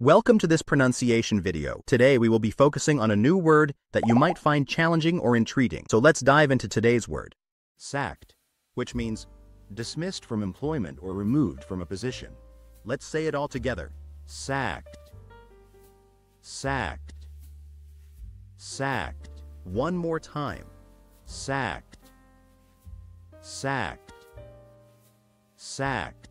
Welcome to this pronunciation video. Today we will be focusing on a new word that you might find challenging or intriguing. So let's dive into today's word. Sacked, which means dismissed from employment or removed from a position. Let's say it all together. Sacked. Sacked. Sacked. One more time. Sacked. Sacked. Sacked.